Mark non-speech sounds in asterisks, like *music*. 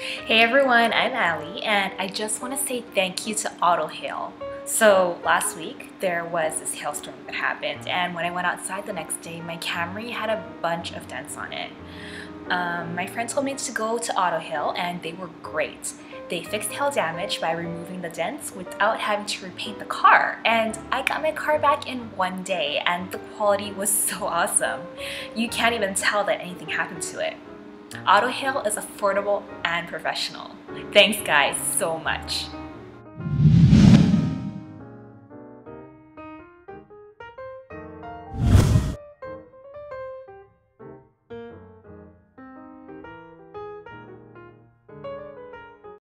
Hey everyone, I'm Ali and I just want to say thank you to AutoHail. So last week there was this hailstorm that happened and when I went outside the next day my Camry had a bunch of dents on it. Um, my friend told me to go to AutoHail and they were great. They fixed hail damage by removing the dents without having to repaint the car and I got my car back in one day and the quality was *laughs* so awesome. You can't even tell that anything happened to it. AutoHail is affordable and professional. Thanks guys so much.